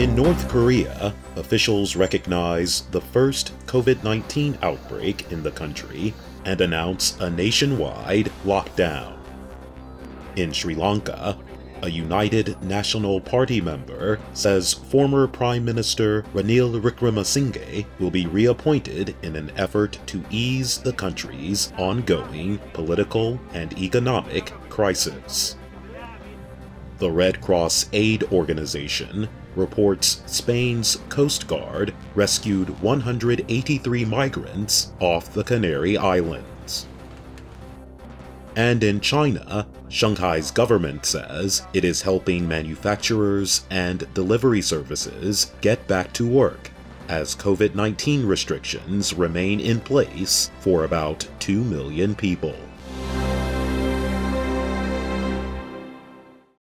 In North Korea, officials recognize the first COVID 19 outbreak in the country and announce a nationwide lockdown. In Sri Lanka, a United National Party member says former Prime Minister Ranil Wickremesinghe will be reappointed in an effort to ease the country's ongoing political and economic crisis. The Red Cross Aid Organization reports Spain's Coast Guard rescued 183 migrants off the Canary Islands. And in China, Shanghai's government says it is helping manufacturers and delivery services get back to work as COVID 19 restrictions remain in place for about 2 million people.